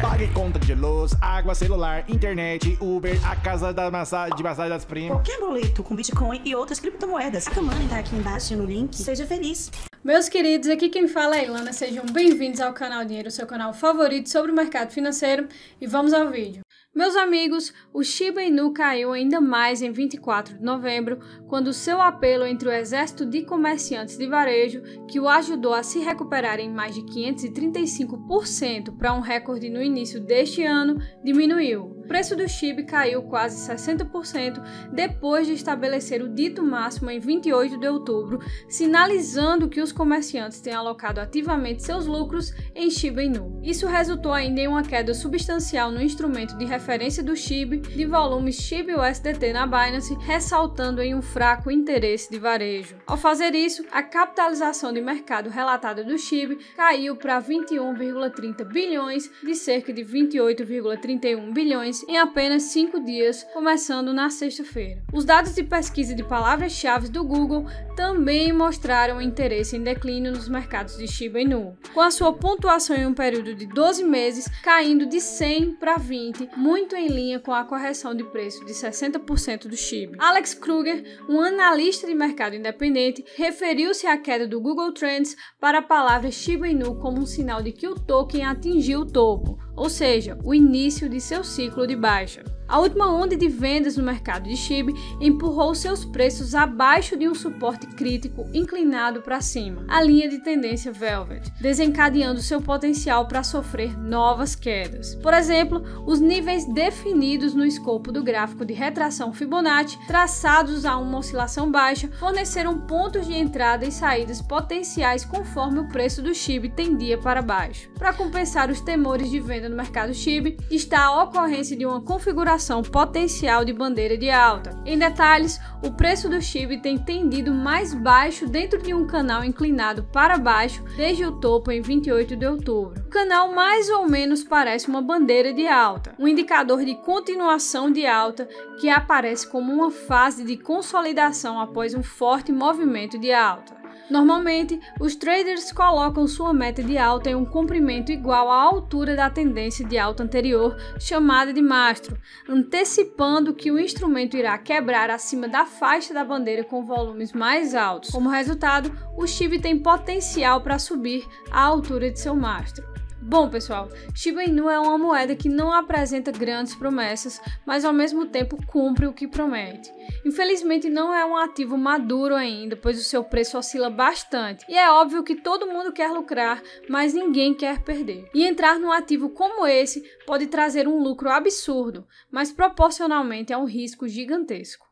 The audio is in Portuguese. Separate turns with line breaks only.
Pague conta de luz, água, celular, internet, Uber, a casa da massa, de massagem das primas.
Qualquer boleto com Bitcoin e outras criptomoedas. A mãe tá aqui embaixo no link. Seja feliz.
Meus queridos, aqui quem fala é a Ilana, sejam bem-vindos ao canal Dinheiro, seu canal favorito sobre o mercado financeiro, e vamos ao vídeo. Meus amigos, o Shiba Inu caiu ainda mais em 24 de novembro, quando seu apelo entre o exército de comerciantes de varejo, que o ajudou a se recuperar em mais de 535% para um recorde no início deste ano, diminuiu. O preço do Shiba caiu quase 60% depois de estabelecer o dito máximo em 28 de outubro, sinalizando que os comerciantes têm alocado ativamente seus lucros em Shiba Inu. Isso resultou ainda em uma queda substancial no instrumento de referência do SHIB de volume SHIB USDT na Binance, ressaltando em um fraco interesse de varejo. Ao fazer isso, a capitalização de mercado relatada do SHIB caiu para 21,30 bilhões de cerca de 28,31 bilhões em apenas 5 dias, começando na sexta-feira. Os dados de pesquisa de palavras-chave do Google também mostraram interesse em declínio nos mercados de Shiba Inu, com a sua pontuação em um período de 12 meses caindo de 100 para 20, muito em linha com a correção de preço de 60% do Shiba. Alex Kruger, um analista de mercado independente, referiu-se à queda do Google Trends para a palavra Shiba Inu como um sinal de que o token atingiu o topo, ou seja, o início de seu ciclo de baixa. A última onda de vendas no mercado de Shiba empurrou seus preços abaixo de um suporte crítico inclinado para cima, a linha de tendência Velvet, desencadeando seu potencial para sofrer novas quedas. Por exemplo, os níveis definidos no escopo do gráfico de retração Fibonacci, traçados a uma oscilação baixa, forneceram pontos de entrada e saídas potenciais conforme o preço do Shiba tendia para baixo. Para compensar os temores de venda no mercado Shiba, está a ocorrência de uma configuração potencial de bandeira de alta. Em detalhes, o preço do Shiba tem tendido mais baixo dentro de um canal inclinado para baixo desde o topo em 28 de outubro. O canal mais ou menos parece uma bandeira de alta, um indicador de continuação de alta que aparece como uma fase de consolidação após um forte movimento de alta. Normalmente, os traders colocam sua meta de alta em um comprimento igual à altura da tendência de alta anterior, chamada de mastro, antecipando que o instrumento irá quebrar acima da faixa da bandeira com volumes mais altos. Como resultado, o Shiba tem potencial para subir à altura de seu mastro. Bom, pessoal, Shiba Inu é uma moeda que não apresenta grandes promessas, mas ao mesmo tempo cumpre o que promete. Infelizmente, não é um ativo maduro ainda, pois o seu preço oscila bastante. E é óbvio que todo mundo quer lucrar, mas ninguém quer perder. E entrar num ativo como esse pode trazer um lucro absurdo, mas proporcionalmente é um risco gigantesco.